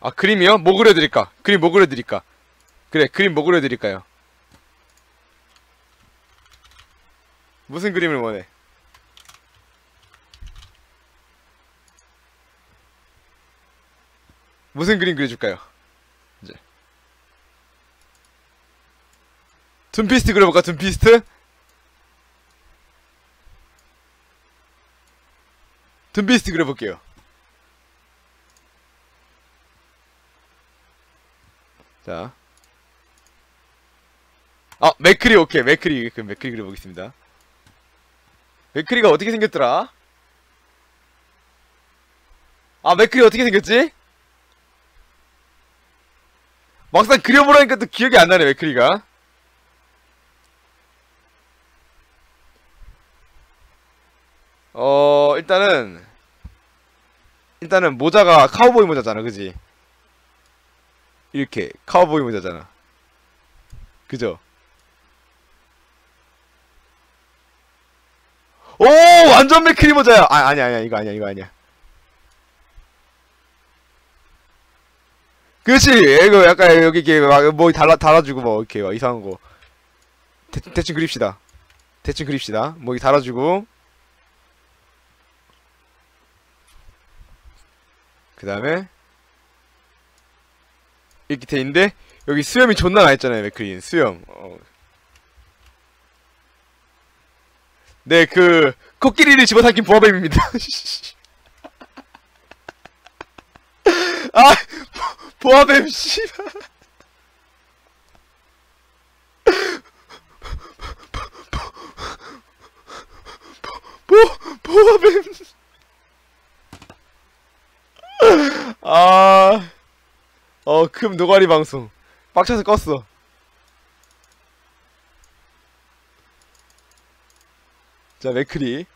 아 그림이요? 뭐 그려드릴까? 그림 뭐 그려드릴까? 그래 그림 뭐 그려드릴까요? 무슨 그림을 원해? 무슨 그림 그려줄까요? 이제 둠피스트 그려볼까? 둠피스트? 둠피스트 그려볼게요 자. 아, 맥크리 오케이. 맥크리. 그 맥크리 그려보겠습니다. 맥크리가 어떻게 생겼더라? 아, 맥크리 어떻게 생겼지? 막상 그려보라니까 또 기억이 안 나네, 맥크리가. 어, 일단은, 일단은 모자가 카우보이 모자잖아, 그지? 이렇게 카우보이 모자잖아. 그죠? 오 완전 맥크리 모자야. 아 아니야 아니야 이거 아니야 이거 아니야. 그렇지 이거 약간 여기 이렇게 막뭐 달라 달아주고 뭐 이렇게 막 이상한 거 대, 대충 그립시다. 대충 그립시다. 뭐 이렇게 달아주고 그 다음에 이렇게 돼 있는데 여기 수염이 존나 나 있잖아요 맥크린 수염 어. 네그 코끼리를 집어삼킨 보아뱀입니다 아 보, 보아뱀 씨발 보, 보아뱀 아 어, 금 노가리 방송. 빡쳐서 껐어. 자, 맥크리.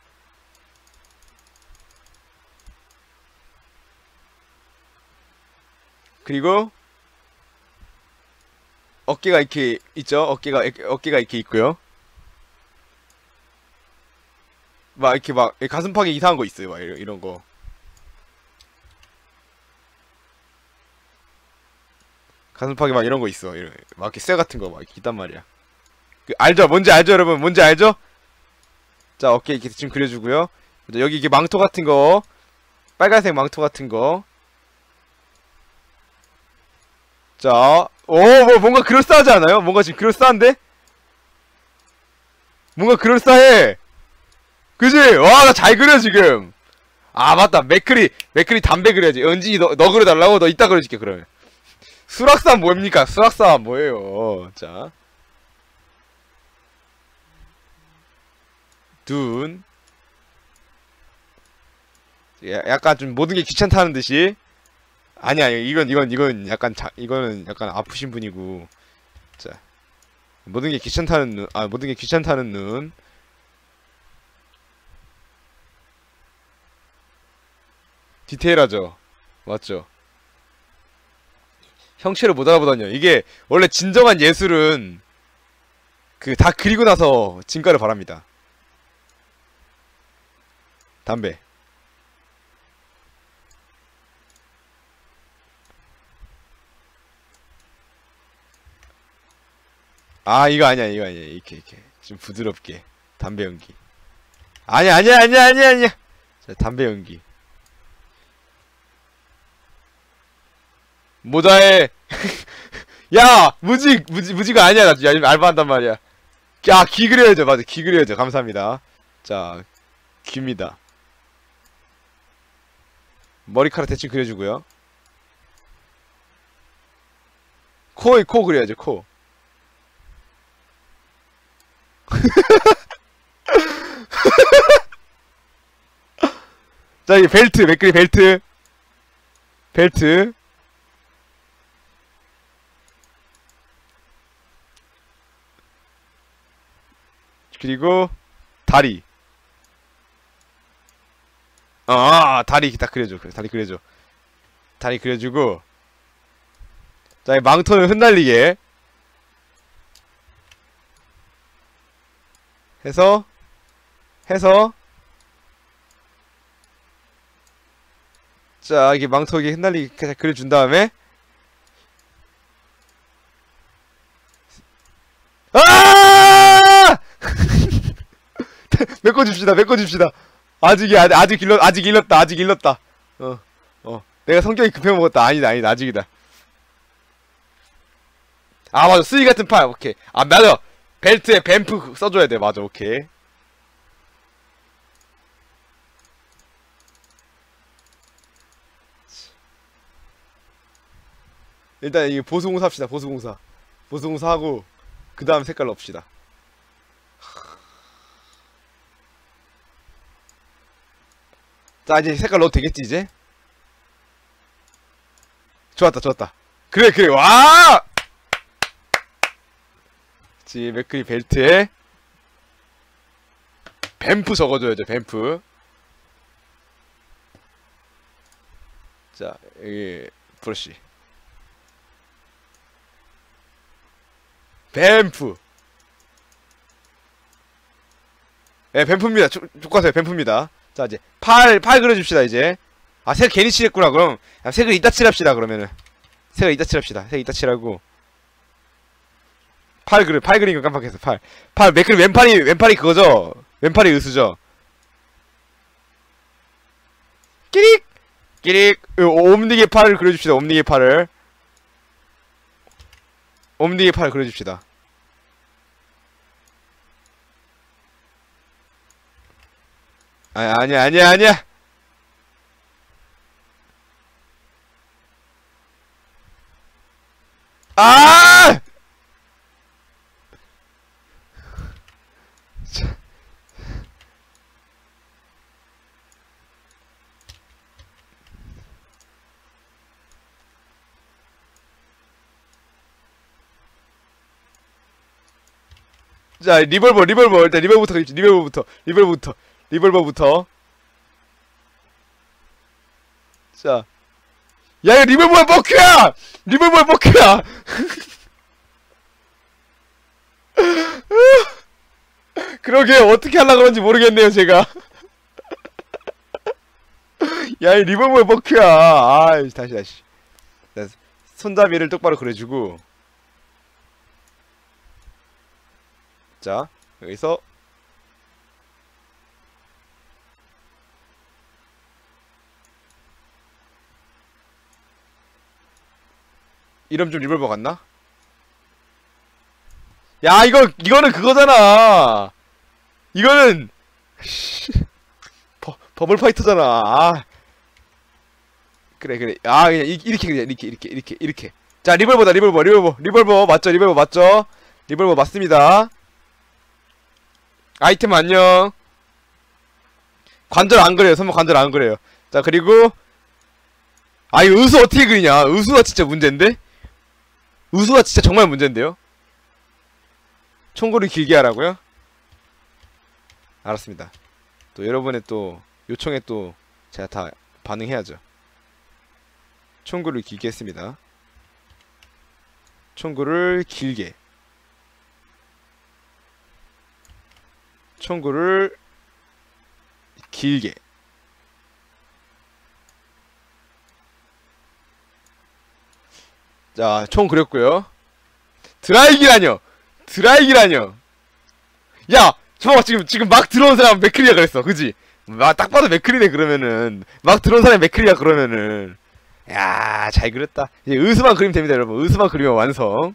그리고 어깨가 이렇게 있죠? 어깨가 어깨가 이렇게 있고요. 막 이렇게 막 가슴팍에 이상한 거 있어요. 막 이런, 이런 거. 가슴팍에 막 이런 거 있어. 이런, 막 이렇게 쇠 같은 거 막 있단 말이야. 그, 알죠? 뭔지 알죠, 여러분? 뭔지 알죠? 자, 어깨 이렇게 지금 그려주고요. 여기 이게 망토 같은 거, 빨간색 망토 같은 거. 자, 오, 뭐 뭔가 그럴싸하지 않아요? 뭔가 지금 그럴싸한데? 뭔가 그럴싸해. 그지? 와, 나 잘 그려 지금. 아 맞다, 맥크리, 맥크리 담배 그려야지. 은진이 너, 너 그려달라고? 너 이따 그려줄게 그러면. 수락산 뭐입니까? 수락산 뭐예요? 자. 둔. 약간 좀 모든 게 귀찮다는 듯이. 아니야, 이건, 이건, 이건 약간 자, 이거는 약간 아프신 분이고. 자. 모든 게 귀찮다는 눈, 아, 모든 게 귀찮다는 눈. 디테일하죠? 맞죠? 형체를 못 알아보다니요. 이게 원래 진정한 예술은 그 다 그리고 나서 진가를 바랍니다. 담배. 아 이거 아니야 이거 아니야 이렇게 이렇게 좀 부드럽게 담배 연기. 아니야 아니야 아니야 아니야 아니야. 자 담배 연기. 모자에 야 무지 무지 무지가 아니야. 나 야, 알바한단 말이야. 야귀 그려야죠. 맞아. 귀 그려야죠. 감사합니다. 자 귀입니다. 머리카락 대충 그려주고요. 코에 코 그려야죠. 코. 자, 이 벨트, 맥그리 벨트. 벨트. 그리고 다리. 아 다리 다 그려줘. 다리 그려줘. 다리 그려주고. 자 망토는 흩날리게. 해서 해서. 자 이게 망토에 흩날리게 잘 그려준 다음에. 아! 메꿔줍시다 메꿔줍시다. 아직이 아직 아직 일렀 아직 일렀다 아직 일렀다. 어 어. 내가 성격이 급해 먹었다. 아니다 아니다 아직이다. 아 맞아. 쓰이 같은 팔. 오케이. 아 맞아. 벨트에 뱀프 써줘야 돼. 맞아. 오케이. 일단 이 보수공사 합시다. 보수공사. 보수공사 하고 그 다음 색깔 넣읍시다 자 이제 색깔 넣어도 되겠지 이제 좋았다 좋았다 그래 그래 와지 맥크리 벨트에 뱀프 적어줘야죠 뱀프 자 여기 브러쉬 뱀프 예 뱀프입니다 조, 조과서요 뱀프입니다 자 이제 팔 팔 그려줍시다 이제. 아 색 괜히 칠했구나 그럼. 아, 색을 이따 칠합시다 그러면은. 색을 이따 칠합시다. 색 이따 칠하고. 팔 그려 팔 그린 거 깜빡했어 팔팔 맥그리 왼팔이 왼팔이 그거죠? 왼팔이 의수죠? 끼릭! 끼릭. 옴니게 팔을 그려줍시다 옴니게 팔을. 옴니게 팔 그려줍시다 아니 아니야 아니야 아니야 아! 자. 자, 리볼버, 리볼버. 일단 리볼버부터 그립시다. 리볼버부터. 리볼버부터. 리볼버부터. 자. 야, 이거 리볼버야, fuck you야! 리볼버야, fuck you야! 그러게, 어떻게 하려고 그런지 모르겠네요, 제가. 야, 이 리볼버야, 버큐야! 아, 다시, 다시. 자, 손잡이를 똑바로 그려주고. 자, 여기서 이러면 좀 리볼버 같나? 야 이거 이거는 그거잖아. 이거는 버, 버블 파이터잖아. 아. 그래 그래. 아 그냥 이, 이렇게 그냥 이렇게 이렇게 이렇게 이렇게. 자 리볼버다 리볼버 리볼버 리볼버 맞죠 리볼버 맞죠? 리볼버 맞습니다. 아이템 안녕. 관절 안 그래요. 선물 관절 안 그래요. 자 그리고 아이 의수 어떻게 그리냐? 의수가 진짜 문제인데? 의수가 진짜 정말 문제인데요? 총구를 길게 하라고요? 알았습니다. 또 여러분의 또 요청에 또 제가 다 반응해야죠. 총구를 길게 했습니다. 총구를 길게. 총구를 길게. 자, 총 그렸고요. 드라이기라뇨. 드라이기라뇨. 야, 저봐 지금 지금 막 들어온 사람 맥크리야 그랬어. 그지? 막 딱 봐도 맥크리네 그러면은 막 들어온 사람이 맥크리야 그러면은 야, 잘 그렸다. 이제 의수만 그리면 됩니다, 여러분. 의수만 그리면 완성.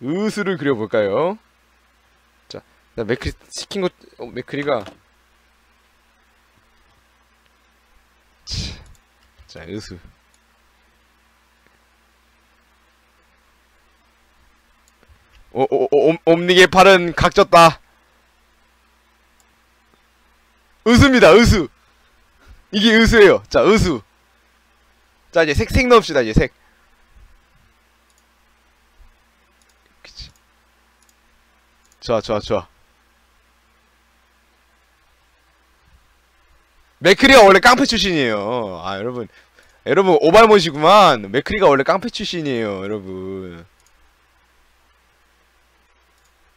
의수를 그려볼까요? 자, 나 맥크리 시킨 것, 어, 맥크리가 치, 자, 의수. 오, 오, 오, 옴, 옴닉의 팔은 각졌다. 의수입니다, 의수. 이게 의수예요. 자, 의수. 자, 이제 색, 색 넣읍시다, 이제 색. 그치. 좋아, 좋아, 좋아. 맥크리가 원래 깡패 출신이에요. 아, 여러분. 여러분, 오발못이구만. 맥크리가 원래 깡패 출신이에요, 여러분.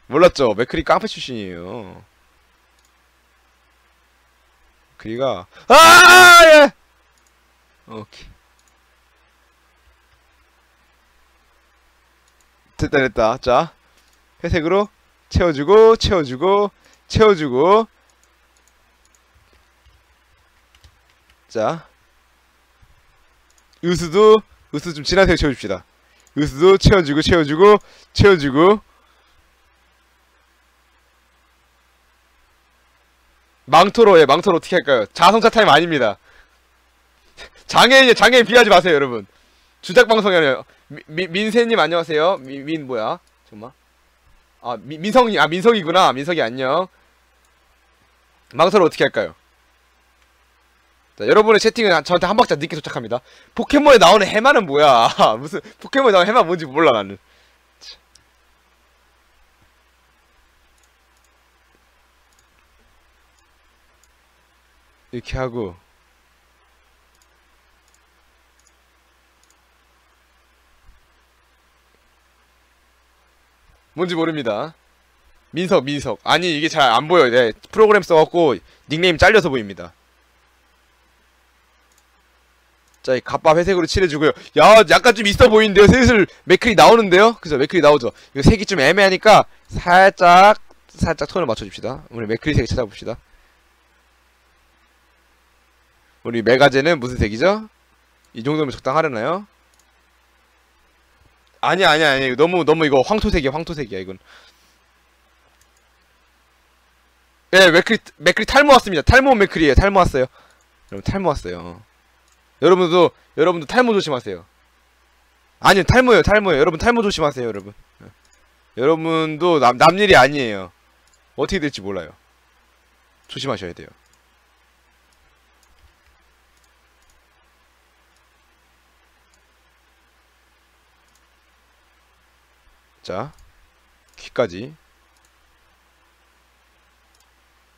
몰랐죠? 맥크리 깡패 출신이에요. 맥크리가 아 예. 오케이 됐다 됐다 자 회색으로 채워주고 채워주고 채워주고 자 으스도 으스 좀 진한 색 채워줍시다. 으스도 채워주고 채워주고 채워주고. 망토로 예 망토로 어떻게 할까요? 자성차 타임 아닙니다. 장애인 장애인 비하지 마세요 여러분. 주작 방송이 미- 민세님 안녕하세요. 미, 민 뭐야? 잠깐만 아 미, 민성이 아 민석이구나. 민석이 안녕. 망토로 어떻게 할까요 자, 여러분의 채팅은 저한테 한 박자 늦게 도착합니다 포켓몬에 나오는 해마는 뭐야 무슨 포켓몬에 나오는 해마 뭔지 몰라 나는 이렇게 하고 뭔지 모릅니다. 민석, 민석. 아니, 이게 잘 안 보여요. 네, 프로그램 써갖고 닉네임 잘려서 보입니다. 자, 이 갑바 회색으로 칠해주고요. 야, 약간 좀 있어 보이는데요? 슬슬 맥클이 나오는데요? 그죠? 맥클이 나오죠? 이거 색이 좀 애매하니까 살짝, 살짝 톤을 맞춰줍시다. 우리 맥클이 색 찾아봅시다. 우리 메가제는 무슨 색이죠? 이 정도면 적당하려나요? 아니야 아니야 아니야 너무 너무 이거 황토색이야 황토색이야 이건 예 맥크리 맥크리 탈모 왔습니다 탈모 맥크리에요 탈모 왔어요 여러분 탈모 왔어요 여러분도 여러분도 탈모 조심하세요 아니요 탈모예요 탈모예요 여러분 탈모 조심하세요 여러분 예. 여러분도 남, 남 일이 아니에요 어떻게 될지 몰라요 조심하셔야 돼요 자, 귀까지.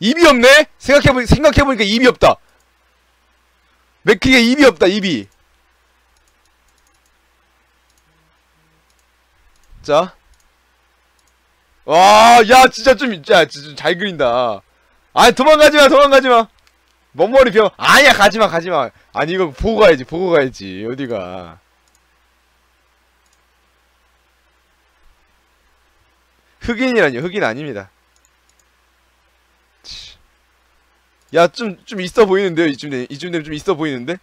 입이 없네? 생각해보, 생각해보니까 입이 없다. 맥크리가 입이 없다, 입이. 자. 와, 야, 진짜 좀, 야, 진짜 좀잘 그린다. 아니, 도망가지 마, 도망가지 마. 먼머리 병, 아니야, 가지 마, 가지 마. 아니, 이거 보고 가야지, 보고 가야지. 어디가. 흑인이라뇨 흑인 아닙니다 야 좀 좀 있어 보이는데요 이쯤 되 이쯤 되면 좀 있어 보이는데?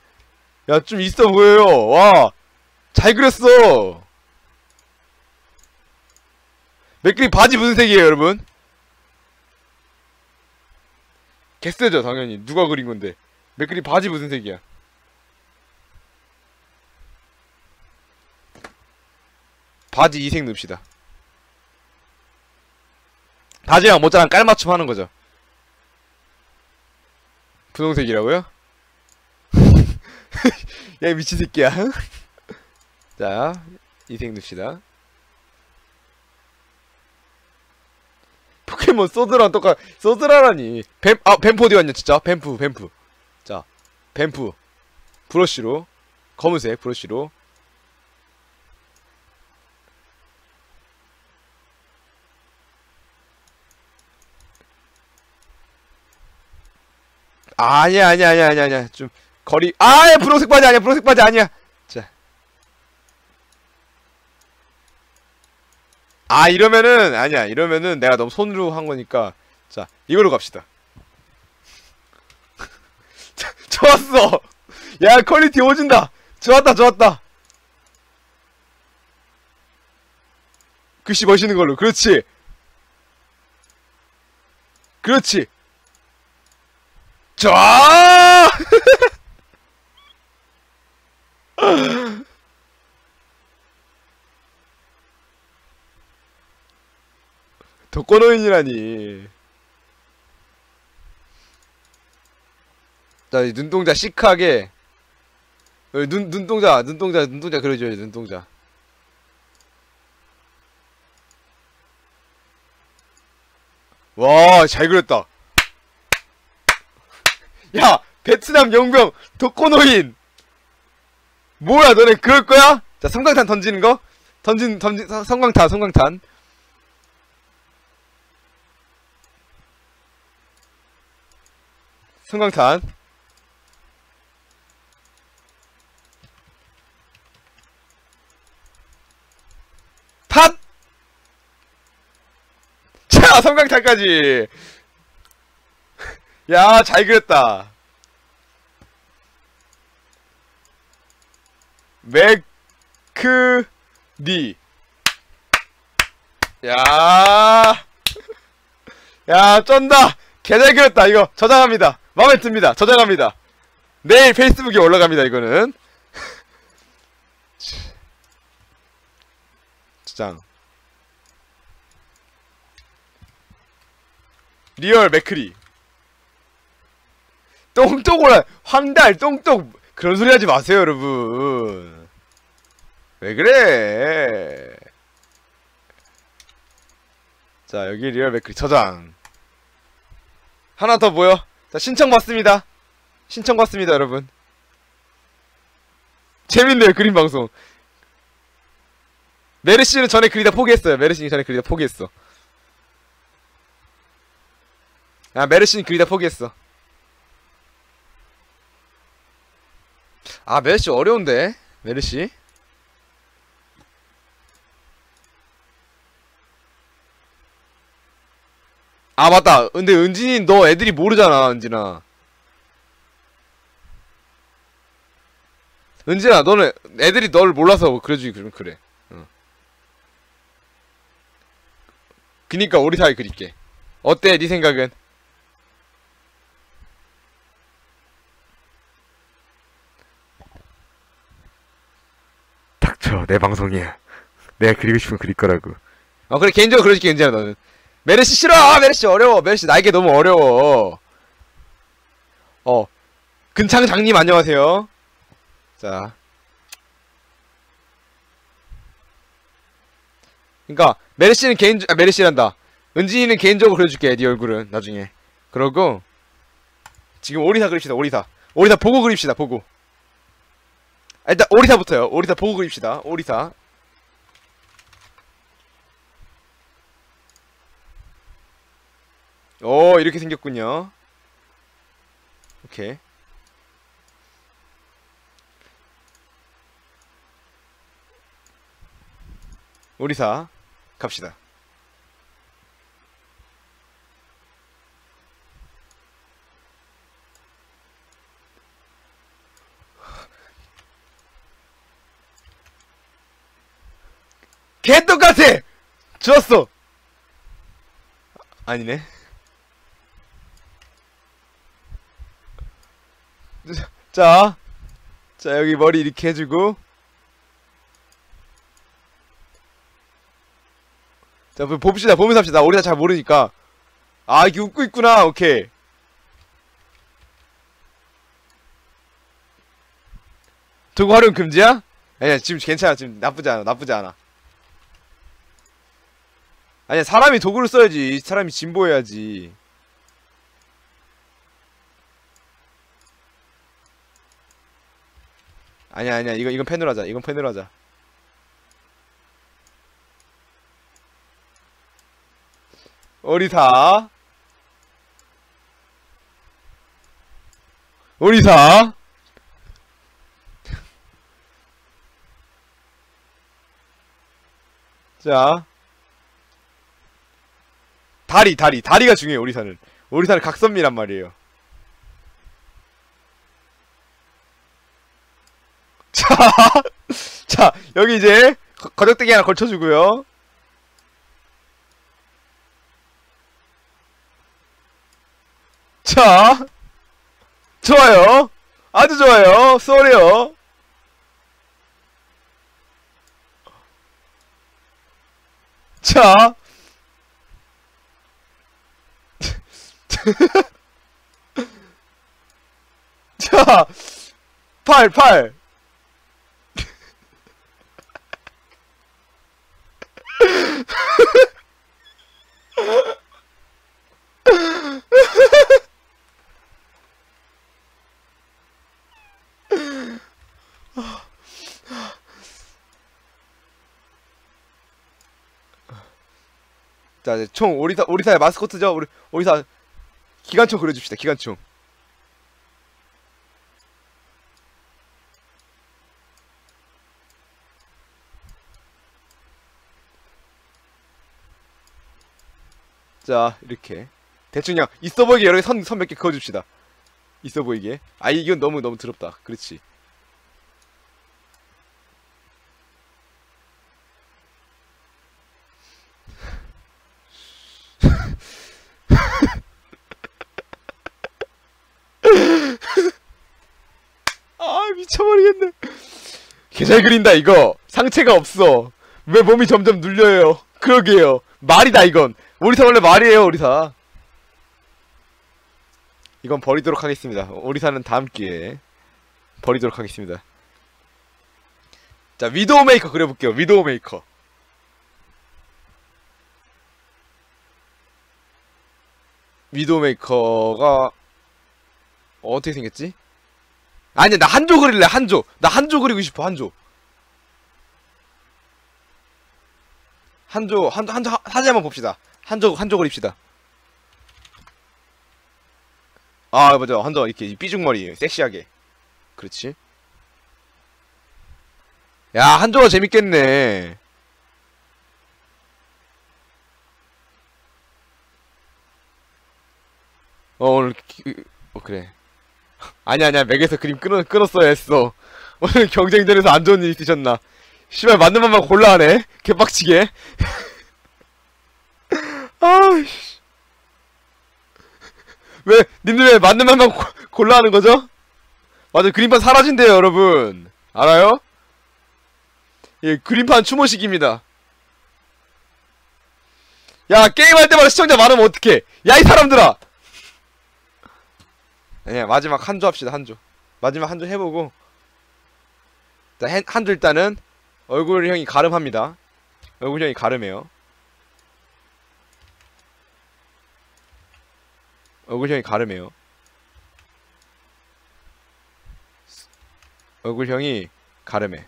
야 좀 있어 보여요. 와 잘 그렸어. 맥그리 바지 무슨 색이에요 여러분? 개쎄죠 당연히. 누가 그린 건데? 맥그리 바지 무슨 색이야? 바지 이색 넣읍시다. 바지랑 모자랑 깔맞춤 하는 거죠. 분홍색이라고요? 야, 이 미친 새끼야. 자, 이색 넣읍시다. 포켓몬 소드랑 똑같, 소드라라니. 뱀, 아, 뱀프 어디 갔냐, 진짜? 뱀프, 뱀프. 자, 뱀프. 브러쉬로. 검은색 브러쉬로. 아니야 아니야 아니야 아니야 아니야. 좀 거리 아 분홍색 바지 아니야 분홍색 바지 아니야. 자아 이러면은 아니야 이러면은 내가 너무 손으로 한 거니까. 자 이걸로 갑시다. 자, 좋았어. 야 퀄리티 오진다. 좋았다 좋았다. 글씨 멋있는 걸로. 그렇지. 그렇지 좋아! 독거노인이라니. 자, 이 눈동자 시크하게. 어, 눈, 눈동자, 눈동자, 눈동자 그려줘야지, 눈동자. 와, 잘 그렸다. 야 베트남 용병 독거노인. 뭐야 너네 그럴 거야? 자 성광탄 던지는 거? 던진 던진 성- 성광탄 성광탄. 성광탄. 팟! 자 성광탄까지 야 잘 그렸다 맥크니 야, 야, 쩐다! 개잘 그렸다, 이거. 저장합니다. 마음에 듭니다. 저장합니다. 내일 페이스북에 올라갑니다, 이거는. 저장. real 맥크리. 똥똥 올라, 황달, 똥똥. 그런 소리 하지 마세요, 여러분. 왜 그래? 자 여기 real 맥크리 저장 하나 더 뭐요? 자 신청 받습니다 신청 받습니다 여러분 재밌네요 그림 방송 메르시는 전에 그리다 포기했어요 메르시는 전에 그리다 포기했어 아 메르시는 그리다 포기했어 아 메르시 어려운데. 메르시. 아 맞다. 근데 은진이 너 애들이 모르잖아 은진아. 은진아 너는 애들이 널 몰라서 그래주기 그러면 그래. 어. 그니까 우리 사이 그릴게. 어때 네 생각은 닥쳐 내 방송이야 내가 그리고 싶으면 그릴 거라고 어 그래 개인적으로 그려줄게 은진아 너는 메르시 싫어! 아, 메르시 어려워! 메르시 날개 너무 어려워! 어. 근창 장님 안녕하세요. 자. 그니까, 메르시는 개인, 아, 메르시란다. 은진이는 개인적으로 그려줄게, 네 얼굴은, 나중에. 그러고, 지금 오리사 그립시다, 오리사. 오리사 보고 그립시다, 보고. 아, 일단, 오리사부터요. 오리사 보고 그립시다, 오리사. 오 이렇게 생겼군요 오케이 오리사 갑시다 개똑같아! 좋았어! 아니네. 자, 자 여기 머리 이렇게 해주고. 자 봅시다. 보면서 합시다. 우리가 잘 모르니까. 아 이게 웃고 있구나. 오케이. 도구 활용 금지야? 아니야 지금 괜찮아. 지금 나쁘지 않아. 나쁘지 않아 아니야 사람이 도구를 써야지. 사람이 진보해야지. 아니야 아니야. 이거 이건 펜으로 하자. 이건 펜으로 하자. 오리사. 오리사. 자 다리 다리 다리가 중요해 오리사는 오리사는 각선미란 말이에요 자, 자, 여기 이제 거- 거적대기 하나 걸쳐주고요. 자, 좋아요. 아주 좋아요. 쏘래요. 자, 자, 팔, 팔. 자, 이제 총 오리사 오리사의 마스코트죠. 우리 오리사 기관총 그려줍시다 기관총. 자 이렇게. 대충 그냥 있어 보이게 여러 개 선 선 몇 개 그어줍시다. 있어 보이게. 아 이건 너무 너무 더럽다. 그렇지. 잘 그린다 이거. 상체가 없어. 왜 몸이 점점 눌려요? 그러게요. 말이다 이건. 오리사 원래 말이에요 오리사. 이건 버리도록 하겠습니다. 오리사는 다음 기회에 버리도록 하겠습니다. 자 위도우 메이커 그려볼게요. 위도우 메이커. 위도우 메이커가 어떻게 생겼지? 아니야 나 한조 그릴래 한조. 나 한조 그리고 싶어 한조. 한조 한조 한조 하- 사진 한번 봅시다. 한조 한조 그립시다. 아 맞아. 한조 이렇게 삐죽머리 섹시하게. 그렇지? 야 한조가 재밌겠네. 어 오늘 기- 어 그래 아니 아니야. 맥에서 그림 끊어, 끊었어야 했어. 오늘 경쟁전에서 안 좋은 일 있으셨나? 씨발 맞는 맘만 골라 하네. 개빡치게. 아이씨. 왜 님들 왜 맞는 맘만 고- 골라 하는 거죠? 맞아 그림판 사라진대요 여러분. 알아요? 예 그림판 추모식입니다. 야 게임할 때마다 시청자 많으면 어떡해? 야 이 사람들아 아니야 마지막 한조 합시다 한조 마지막 한조 해보고. 자 한조 일단은 얼굴 형이 가름합니다. 얼굴 형이 가름해요. 얼굴 형이 가름해요. 얼굴 형이 가름해.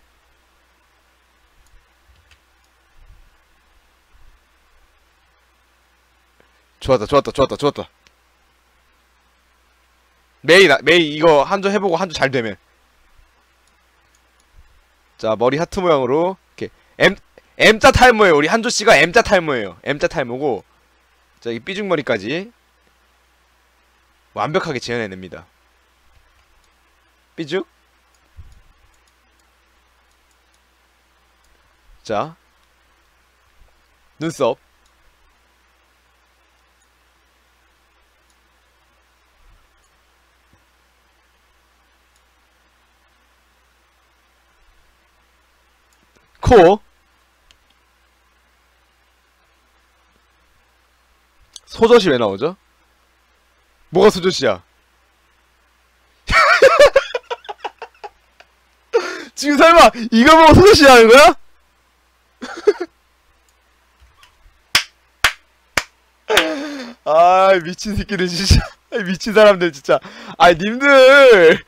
좋았다 좋았다 좋았다 좋았다 메이 나 메이 이거 한 조 해보고 한 조 잘 되면. 자 머리 하트 모양으로 이렇게. M M자 탈모예요. 우리 한조 씨가 M자 탈모예요. M자 탈모고 자 이 삐죽 머리까지 완벽하게 재현해냅니다. 삐죽? 자. 눈썹 코 소젖이 왜 나오죠? 뭐가 소젖이야? 지금 설마 이거 보고 소젖이 하는 거야? 아 미친 새끼들 진짜 미친 사람들 진짜 아 님들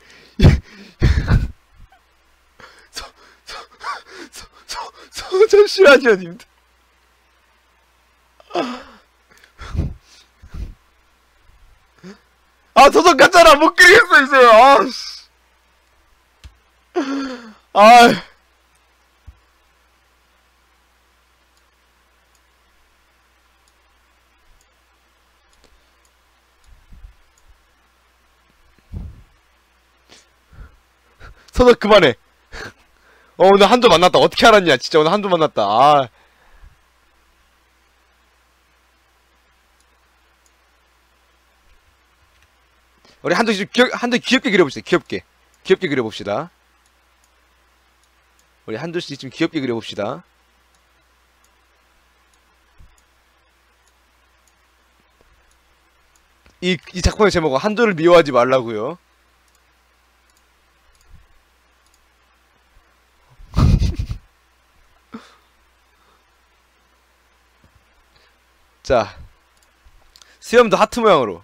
소, 소, 소, 싫어하죠 님들 아 소젖 같잖아. 못 그리겠어 이제. 아씨. 아. 소젖 그만해 어 오늘 한조 만났다. 어떻게 알았냐? 진짜 오늘 한조 만났다. 아. 우리 좀 귀엽 한조 귀엽게 그려봅시다. 귀엽게. 귀엽게 그려봅시다. 우리 한조 씨좀 귀엽게 그려봅시다. 이, 이 작품의 제목은 한조를 미워하지 말라고요 자 수염도 하트 모양으로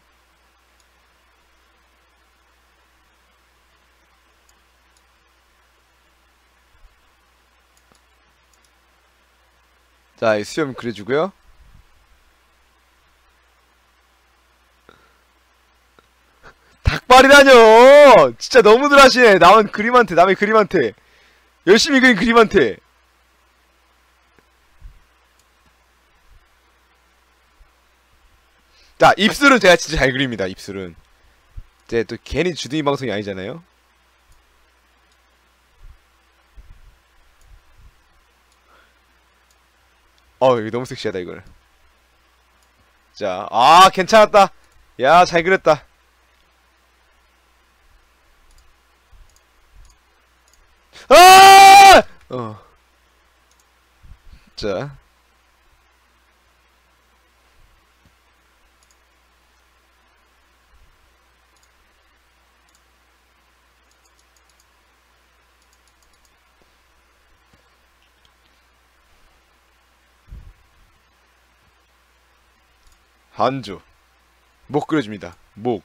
자, 이 수염 그려주고요. 닭발이라뇨! 진짜 너무들 하시네. 남은 그림한테, 남의 그림한테. 열심히 그린 그림한테. 자 입술은 제가 진짜 잘 그립니다 입술은 이제 또 괜히 주둥이 방송이 아니잖아요 어 이거 너무 섹시하다 이거는 자아 괜찮았다 야 잘 그렸다 아! 어. 자. 한조. 목 그려줍니다. 목.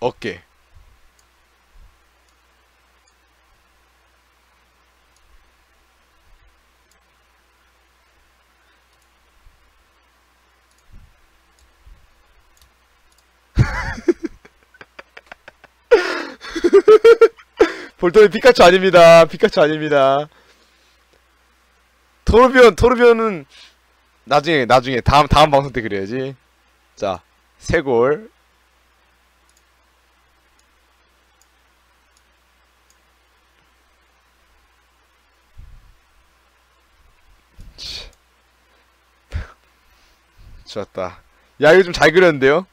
어깨. 볼터는 피카츄 아닙니다. 피카츄 아닙니다. 토르비온, 토르비온은 나중에, 나중에, 다음, 다음 방송 때 그래야지. 자. 치. 좋았다. 야, 이거 좀 잘 그렸는데요?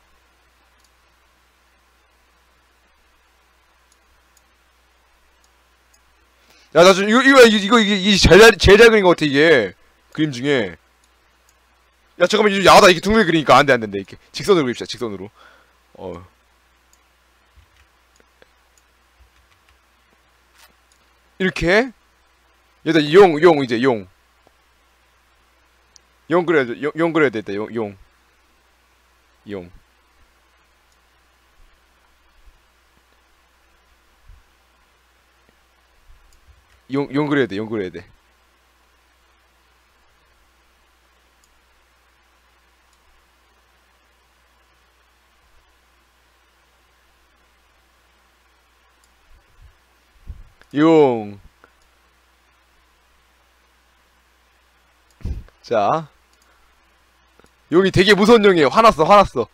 야, 나 좀, 이거, 이거, 이거, 이거, 이게, 이게 제일, 잘- 제일 잘 그린 것 같아, 이게. 그림 중에. 야, 잠깐만, 이거 야하다. 이렇게 둥글게 그리니까 안 돼, 안 된다. 이렇게. 직선으로 그립시다, 직선으로. 어. 이렇게. 여기다 용, 용, 이제, 용. 용 그려야 돼, 용, 용 그려야 되겠다, 용, 용. 용. 용, 용 그려야 돼, 용 그려야 돼. 용. 자. 용이 되게 무서운 용이에요. 화났어, 화났어.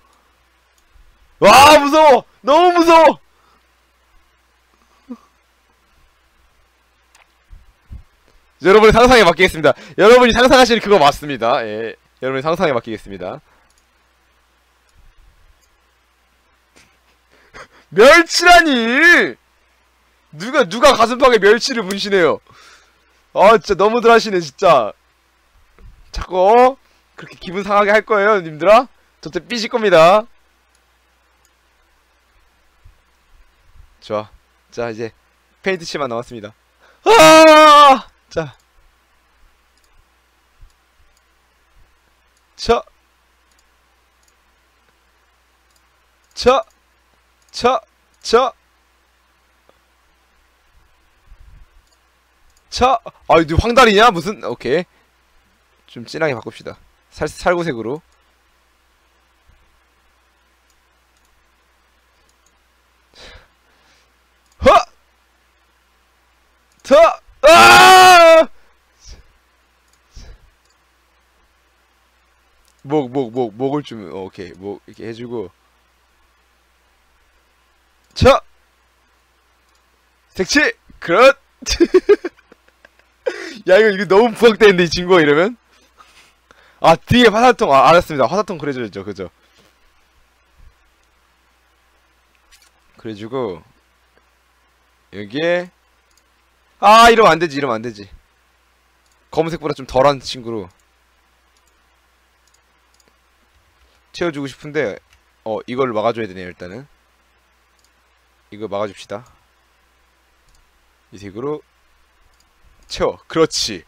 와, 무서워! 너무 무서워! 여러분의 상상에 맡기겠습니다. 여러분이 상상하시는 그거 맞습니다. 예. 여러분의 상상에 맡기겠습니다. 멸치라니! 누가, 누가 가슴팍에 멸치를 문신해요? 아, 진짜 너무들 하시네, 진짜. 자꾸, 어? 그렇게 기분 상하게 할 거예요, 님들아? 저때 삐질 겁니다. 좋아. 자, 이제, 페인트 칠만 남았습니다. 아! 자. 쳐. 쳐. 쳐. 쳐. 쳐. 아, 이거 황달이냐? 무슨? 오케이. 좀 진하게 바꿉시다. 살, 살구색으로. 허! 더! 아! 목, 목, 목, 목을 좀, 어, 오케이. 목, 이렇게 해주고. 쳐! 색치! 그렇! 야, 이거, 이거 너무 부각되는데, 이 친구가 이러면? 아, 뒤에 화살통, 아, 알았습니다. 화살통 그려줘야죠, 그죠? 그래주고, 여기에, 아, 이러면 안 되지, 이러면 안 되지. 검은색보다 좀 덜한 친구로 채워주고 싶은데, 어, 이걸 막아줘야 되네요, 일단은. 이거 막아줍시다. 이 색으로 채워. 그렇지.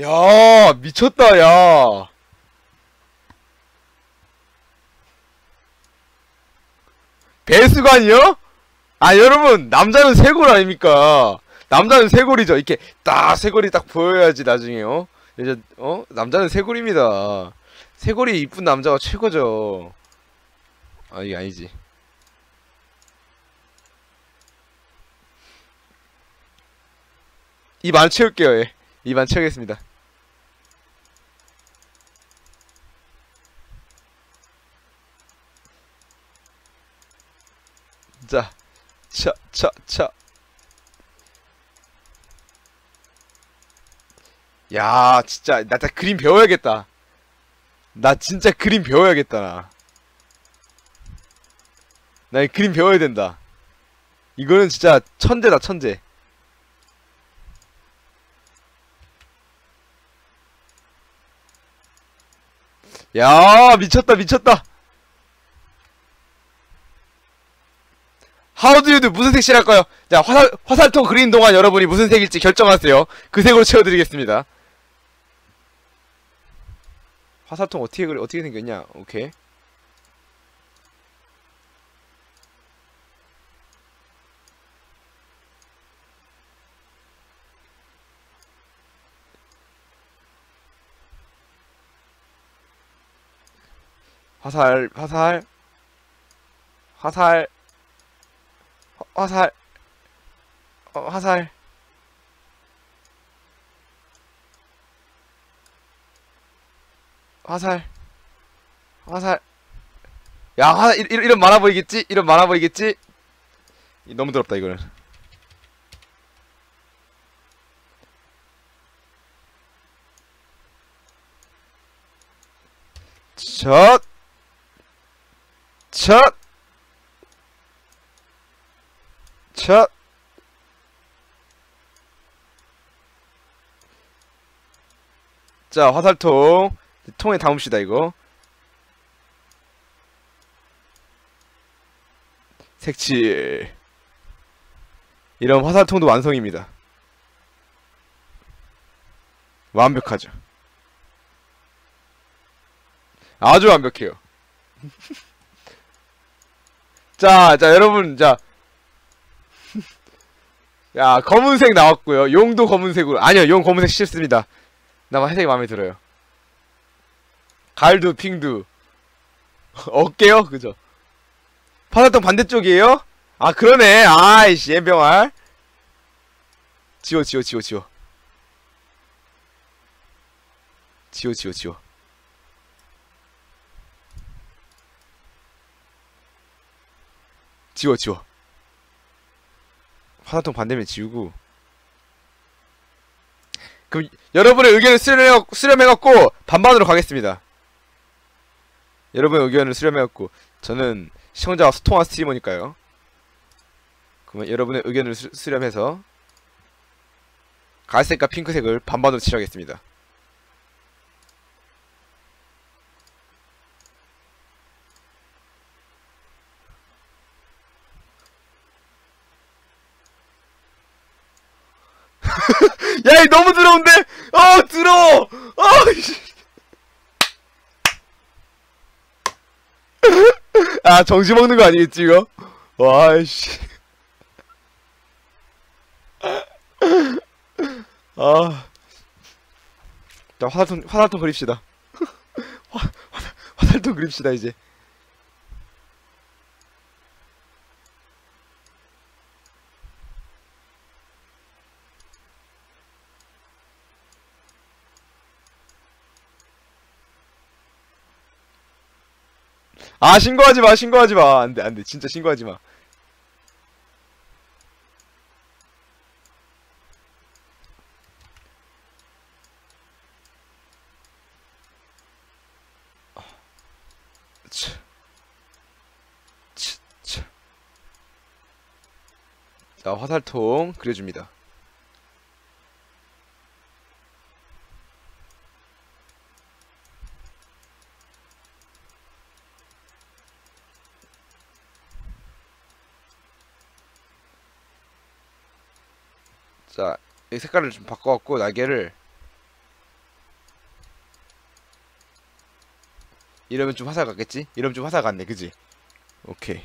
야, 미쳤다, 야. 배수관이요? 아, 여러분, 남자는 쇄골 아닙니까? 남자는 쇄골이죠. 이렇게 딱 쇄골이 딱 보여야지 나중에요. 이제 어 남자는 쇄골입니다. 쇄골이 이쁜 남자가 최고죠. 아 이게 아니지. 입안 채울게요 예. 입안 채우겠습니다 자, 차, 차, 차. 야, 진짜, 나 진짜 그림 배워야겠다. 나 진짜 그림 배워야겠다, 나. 나 그림 배워야 된다. 이거는 진짜 천재다, 천재. 야, 미쳤다, 미쳤다. 하우드유드 무슨 색 칠할까요? 자, 화살, 화살통 그리는 동안 여러분이 무슨 색일지 결정하세요. 그 색으로 채워드리겠습니다. 화살통 어떻게 그리, 어떻게 생겼냐? 오케이. 화살, 화살, 화살, 화- 화살, 어, 화살. 화살, 화살. 야, 화살, 이- 이런 많아 보이겠지? 이런 많아 보이겠지? 이- 너무 더럽다, 이거는. 첫, 첫, 첫. 자, 화살통. 통에 담읍시다, 이거. 색칠. 이런 화살통도 완성입니다. 완벽하죠. 아주 완벽해요. 자, 자, 여러분, 자. 야, 검은색 나왔고요. 용도 검은색으로. 아니요, 용 검은색 싫습니다. 나 회색이 마음에 들어요. 갈두, 핑두. 어깨요? 그죠? 파사통 반대쪽이에요? 아, 그러네. 아이씨, 엠병알. 지워, 지워, 지워, 지워. 지워, 지워, 지워. 지워, 지워. 화살통 반대면 지우고. 그럼 여러분의 의견을 수렴해, 수렴해갖고 반반으로 가겠습니다. 여러분의 의견을 수렴해갖고 저는 시청자와 소통한 스트리머니까요. 그러면 여러분의 의견을 수, 수렴해서 갈색과 핑크색을 반반으로 칠하겠습니다. 야, 이 너무 더러운데? 어, 더러워! 아, 씨. 아, 정신 먹는 거 아니겠지, 이거? 와, 씨. 아. 자, 화살통, 화살통 그립시다. 화, 화살, 화살통 그립시다, 이제. 아, 신고하지 마, 신고하지 마. 안 돼, 안 돼. 진짜 신고하지 마. 차. 차, 차. 자, 화살통 그려줍니다. 자, 이 색깔을 좀 바꿔갖고 날개를 이러면 좀 화살 같겠지? 이러면 좀 화살 같네, 그지? 오케이.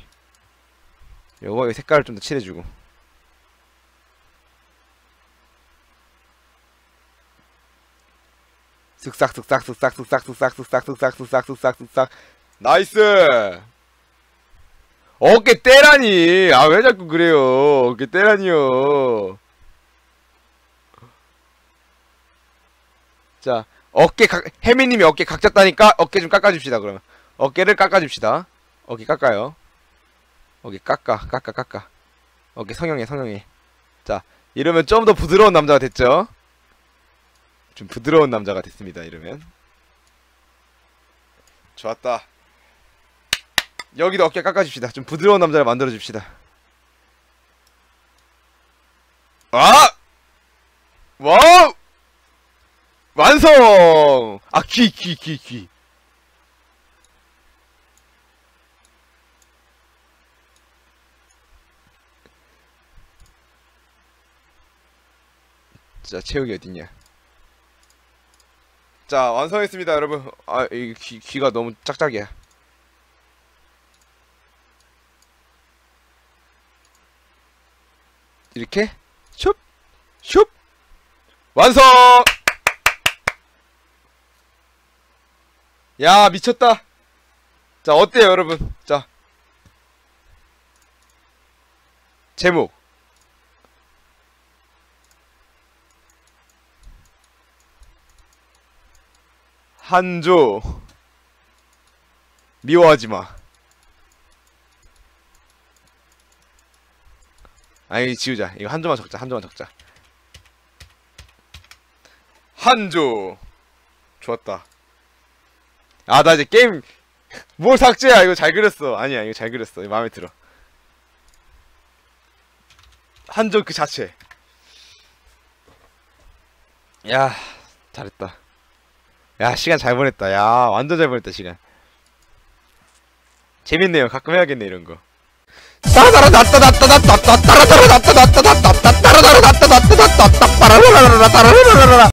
요거 이 색깔을 좀 더 칠해주고. 쓱싹 쓱싹 쓱싹 쓱싹 쓱싹 쓱싹 쓱싹 쓱싹 쓱싹 쓱싹 nice! 어깨 떼라니! 아, 왜 자꾸 그래요? 어깨 떼라니요. 자, 어깨 각, 혜미님이 어깨 각졌다니까 어깨 좀 깎아줍시다, 그러면. 어깨를 깎아줍시다. 어깨 깎아요. 오케이 깎아 깎아 깎아 오케이 성형해 성형해 자 이러면 좀 더 부드러운 남자가 됐죠 좀 부드러운 남자가 됐습니다 이러면 좋았다 여기도 어깨 깎아줍시다 좀 부드러운 남자를 만들어줍시다 아! 와우! 완성! 아, 귀, 귀, 귀, 귀. 자, 체육이 어딨냐. 자, 완성했습니다, 여러분. 아, 이 귀, 귀가 너무 짝짝이야. 이렇게? 슉! 슉! 완성! 야, 미쳤다. 자, 어때요, 여러분? 자. 제목. 한조. 미워하지 마. 아니, 지우자. 이거 한조만 적자, 한조만 적자. 한조. 좋았다. 아, 나 이제 게임, 뭘 삭제야. 이거 잘 그렸어. 아니야, 이거 잘 그렸어. 이거 마음에 들어. 한조 그 자체. 야, 잘했다. 야, 시간 잘 보냈다. 야, 완전 잘 보냈다, 시간. 재밌네요. 가끔 해야겠네, 이런 거. 따라다라다따다따다따따따라다라다따다따다따따따라다라다따다따다따따라라라라라라라라